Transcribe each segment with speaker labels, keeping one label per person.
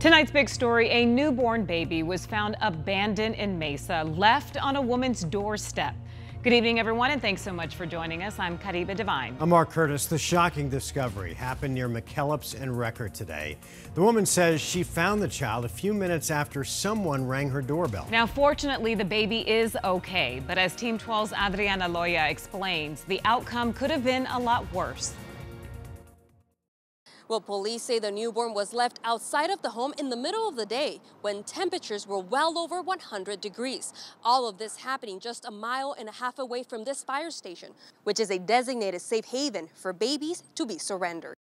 Speaker 1: Tonight's big story a newborn baby was found abandoned in Mesa, left on a woman's doorstep. Good evening, everyone, and thanks so much for joining us. I'm Caribe Devine.
Speaker 2: I'm Mark Curtis. The shocking discovery happened near McKellips and Recker today. The woman says she found the child a few minutes after someone rang her doorbell.
Speaker 1: Now, fortunately, the baby is okay, but as Team 12's Adriana Loya explains, the outcome could have been a lot worse.
Speaker 3: Well, police say the newborn was left outside of the home in the middle of the day when temperatures were well over 100 degrees. All of this happening just a mile and a half away from this fire station, which is a designated safe haven for babies to be surrendered.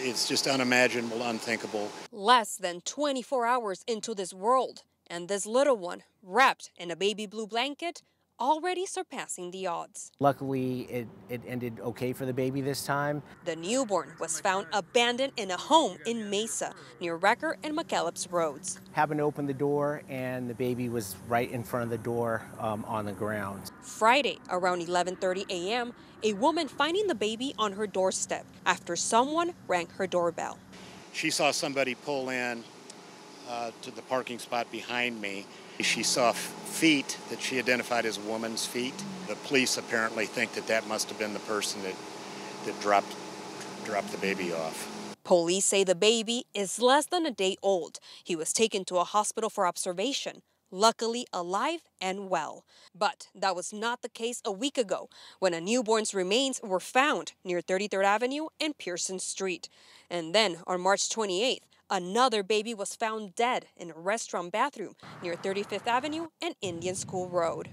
Speaker 4: It's just unimaginable, unthinkable.
Speaker 3: Less than 24 hours into this world, and this little one, wrapped in a baby blue blanket, already surpassing the odds.
Speaker 5: Luckily, it, it ended okay for the baby this time.
Speaker 3: The newborn was found abandoned in a home in Mesa near Recker and McKellips roads.
Speaker 5: Happened to open the door and the baby was right in front of the door um, on the ground.
Speaker 3: Friday around 11:30 a.m., a woman finding the baby on her doorstep after someone rang her doorbell.
Speaker 4: She saw somebody pull in uh, to the parking spot behind me. She saw feet that she identified as a woman's feet. The police apparently think that that must have been the person that, that dropped, dropped the baby off.
Speaker 3: Police say the baby is less than a day old. He was taken to a hospital for observation, luckily alive and well. But that was not the case a week ago when a newborn's remains were found near 33rd Avenue and Pierson Street. And then on March 28th, Another baby was found dead in a restaurant bathroom near 35th Avenue and Indian School Road.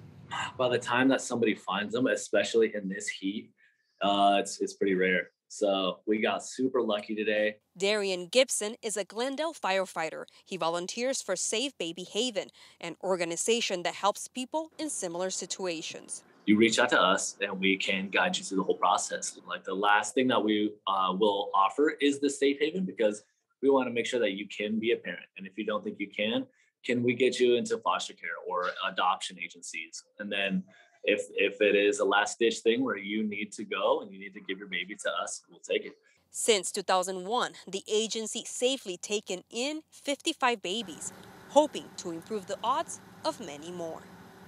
Speaker 6: By the time that somebody finds them, especially in this heat, uh, it's, it's pretty rare. So we got super lucky today.
Speaker 3: Darian Gibson is a Glendale firefighter. He volunteers for Safe Baby Haven, an organization that helps people in similar situations.
Speaker 6: You reach out to us and we can guide you through the whole process. Like the last thing that we uh, will offer is the Safe Haven because we want to make sure that you can be a parent. And if you don't think you can, can we get you into foster care or adoption agencies? And then if if it is a last ditch thing where you need to go and you need to give your baby to us, we'll take it.
Speaker 3: Since 2001, the agency safely taken in 55 babies, hoping to improve the odds of many more.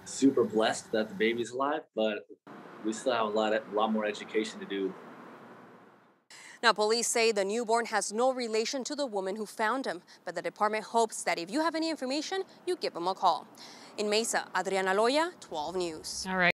Speaker 6: Super blessed that the baby's alive, but we still have a lot, of, a lot more education to do
Speaker 3: now, police say the newborn has no relation to the woman who found him, but the department hopes that if you have any information, you give them a call. In Mesa, Adriana Loya, 12 News.
Speaker 1: All right.